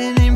Any